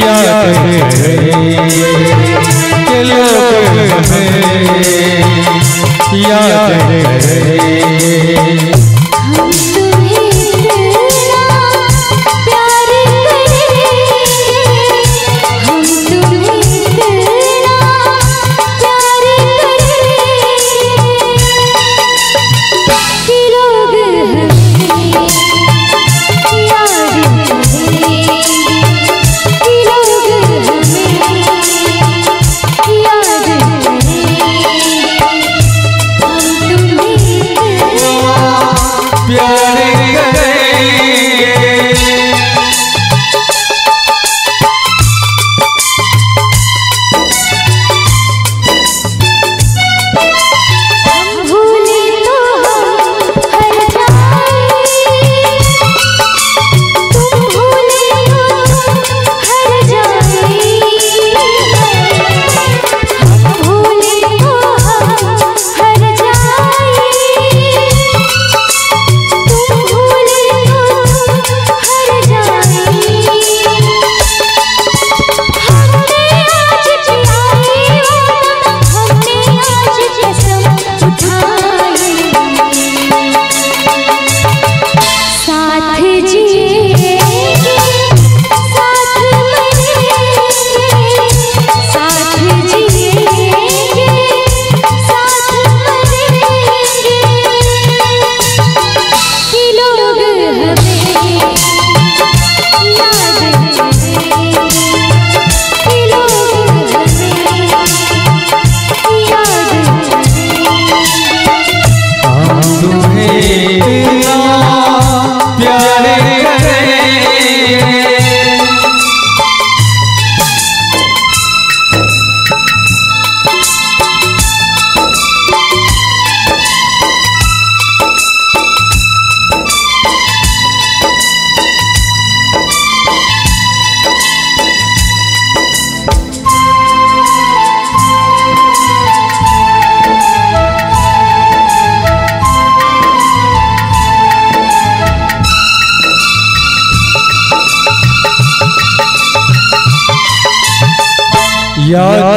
याद हमें याद के लोग हमें याद है।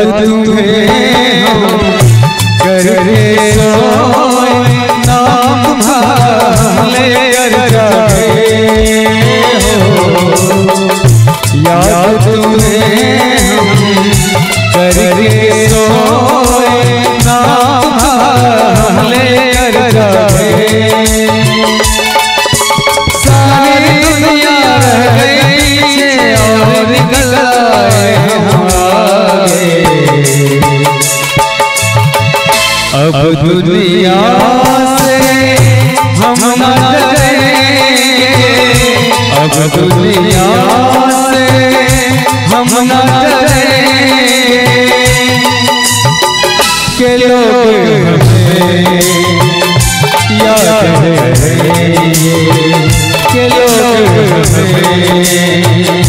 Haydi दुनिया से हम न डरेंगे अब दुनिया से हम न के लोग के लोग हमें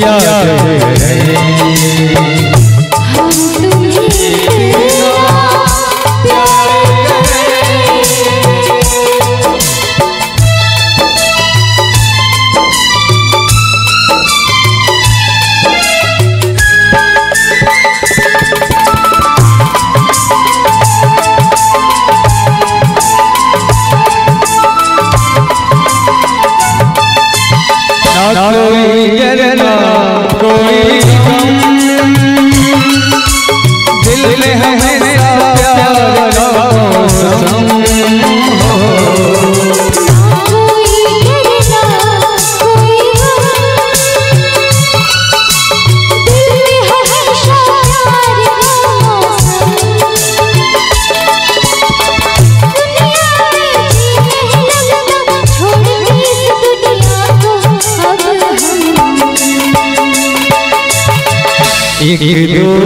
याद 一路。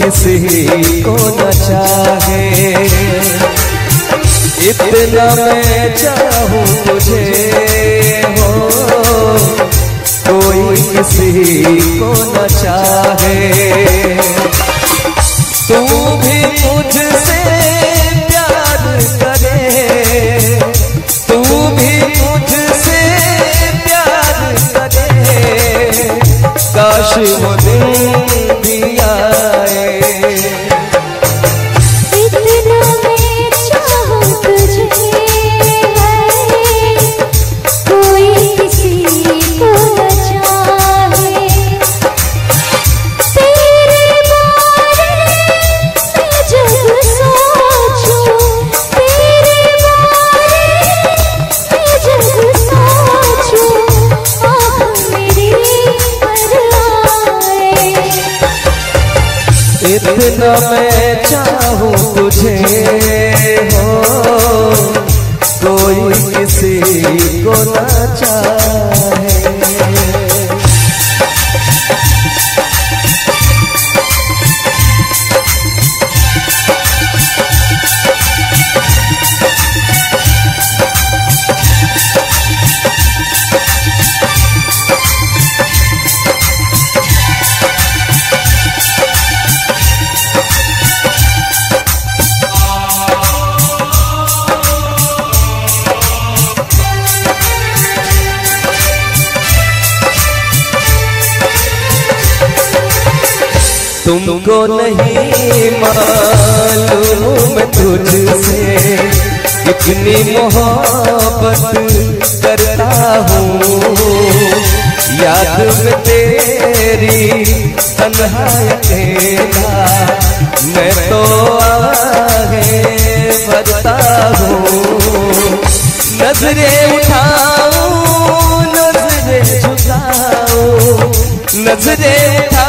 किसी को न चाहे अच्छा इतना मैं चाहूँ तुझे हो। कोई किसी को न चाहे अच्छा तू भी मुझसे प्यार करे। तू भी मुझसे प्यार करे। काश तुझको नहीं मालूम तुझसे, इतनी मोहब्बत करता हूँ। याद में तेरी तन्हा तेरा, मैं तो आगे बढ़ता हूँ। नजरे उठाओ नजरे झुकाऊं, नजरे उठा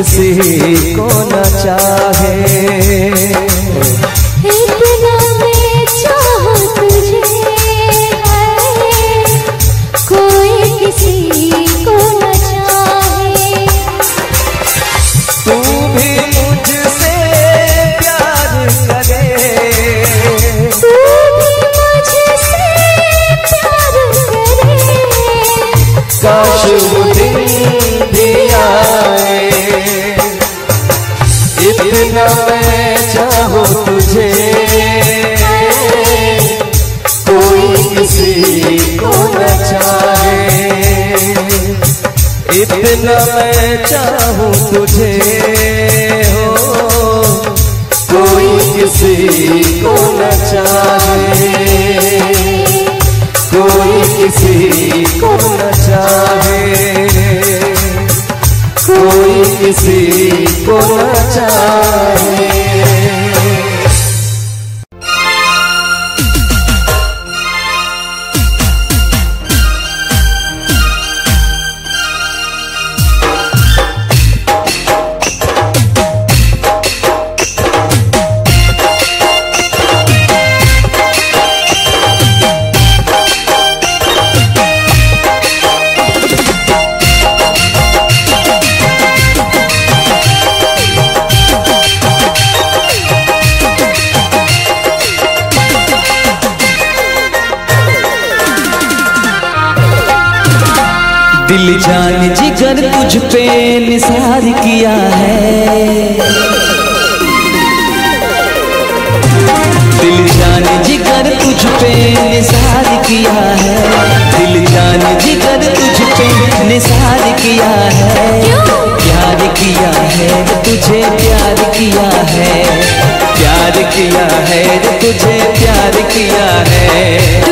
किसी को न चाहे। कोई को चाहे किया है तुझे प्यार किया है।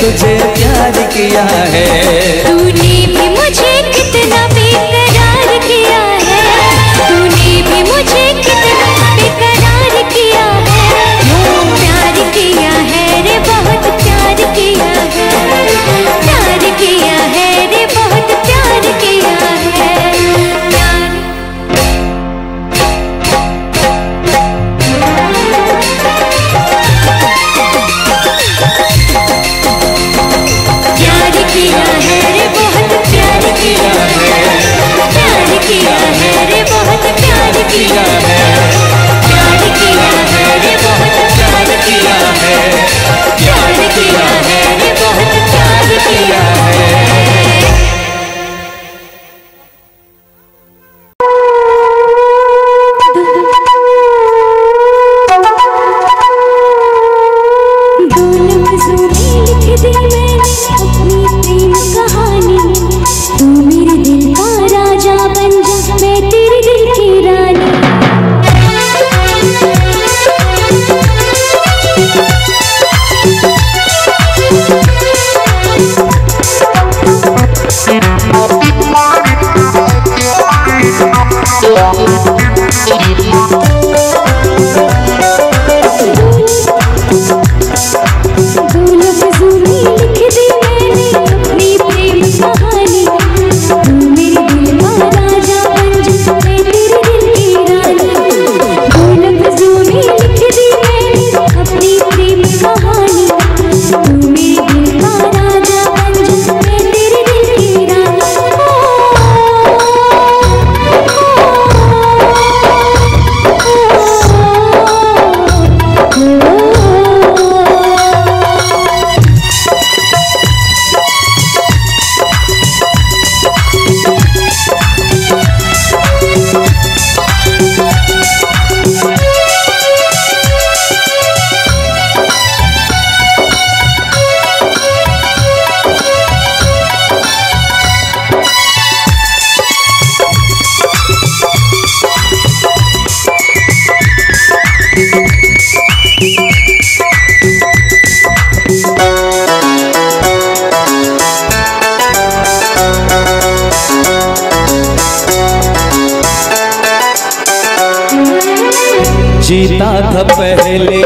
तुझे प्यार किया है। तूने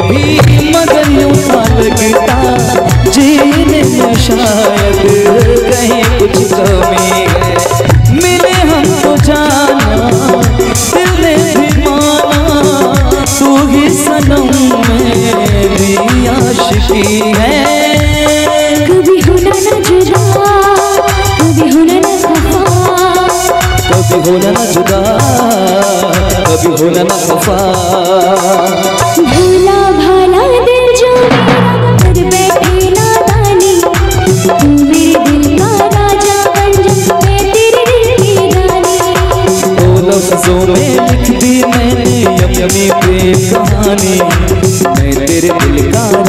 भी अपनी प्रेम कहानी मैं तेरे दिल का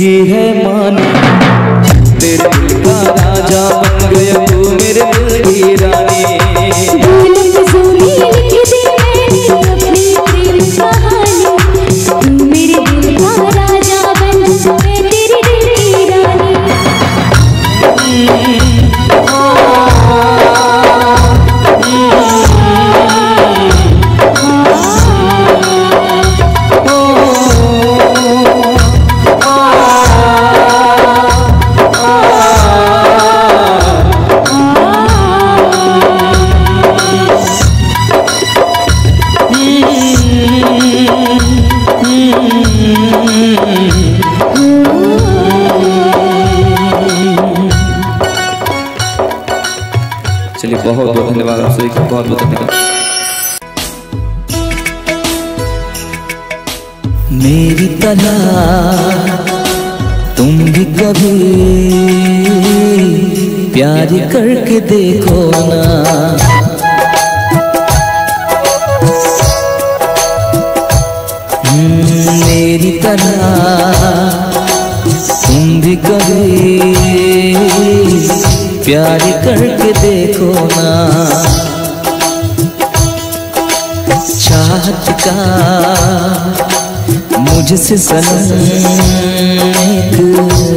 she करके देखो ना। हम्म, मेरी तरह तुम कभी प्यार करके देखो ना। चाहत का मुझसे सनम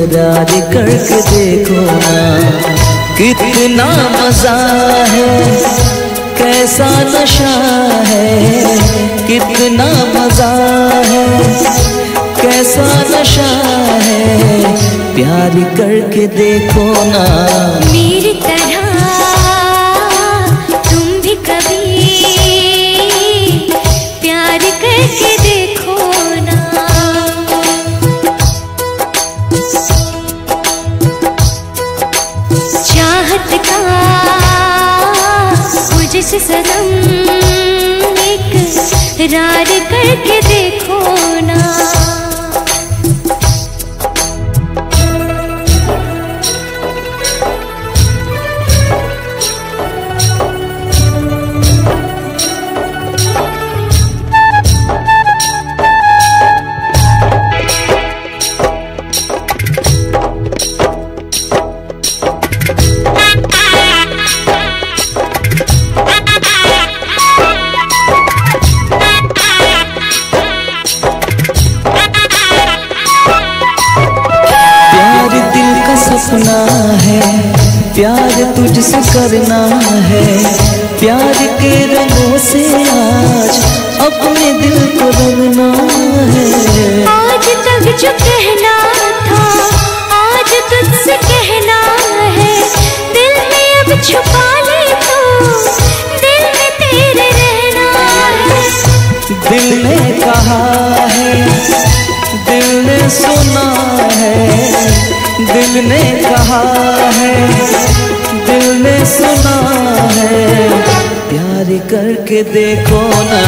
इकरार करके देखो ना। कितना मज़ा है, कैसा नशा है, कितना मज़ा है, कैसा नशा है, प्यार करके देखो ना। मेरी तरह सनम एक रार करके देखो। करना है। प्यार के रंगों से आज अपने दिल को रंगना है। आज तक जो कहना था आज तुझसे कहना है। दिल में अब छुपा ले तो दिल में तेरे रहना है। दिल ने कहा है दिल ने सुना है दिल ने है दिल ने सुना है। प्यार करके देखो ना।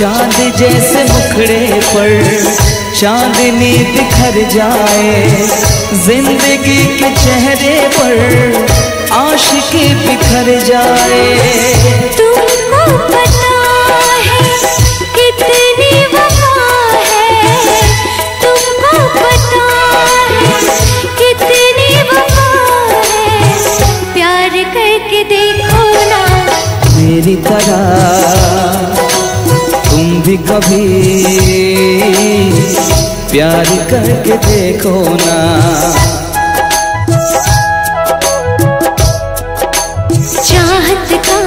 चाँद जैसे मुखड़े पर चांदनी बिखर जाए ज़िंदगी के चेहरे पर आशिकी बिखर जाए। तुमको पता है कितनी वफा है। तुमको पता है कितनी वफा है। प्यार करके देखो ना। मेरी तरह तुम भी कभी प्यार करके देखो ना। चाहत का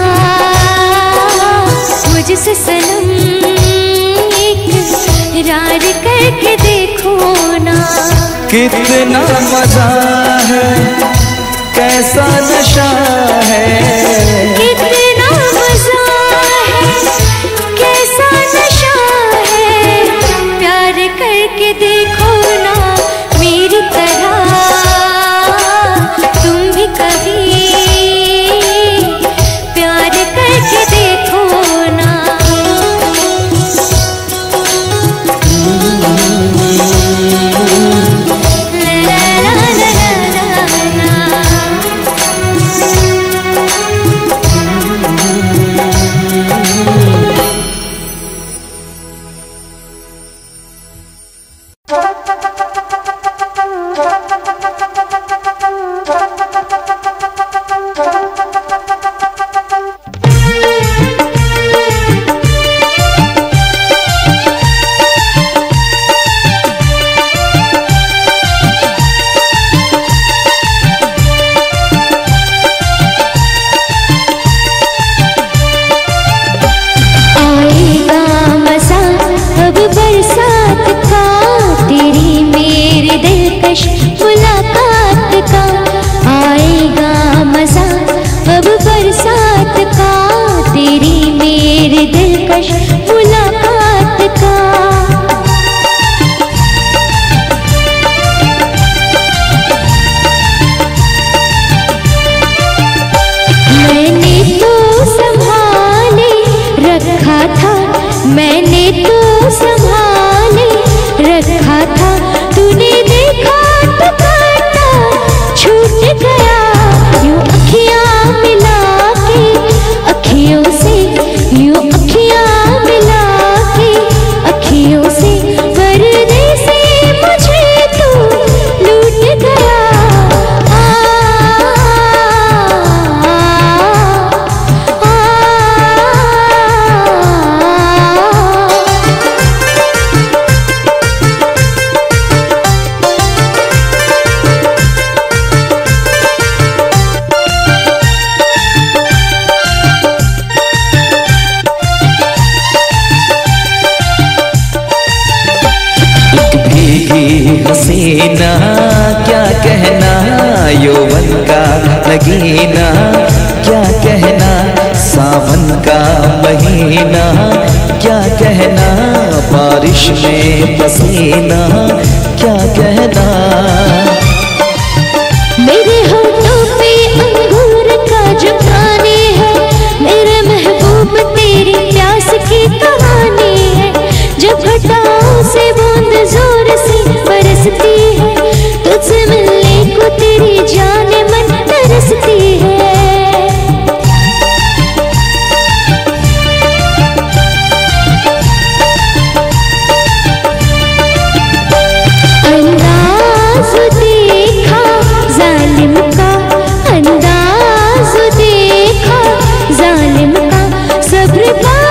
मुझसे सनम रार करके देखो ना। कितना मज़ा है कैसा नशा है। कितना बुला बारिश में पसीना क्या कहना? मेरे हाथों पे अंगूर का जो पानी है, मेरे महबूब तेरी प्यास की कहानी है। जब घटाओं से बूंद ज़ोर से बरसती 我。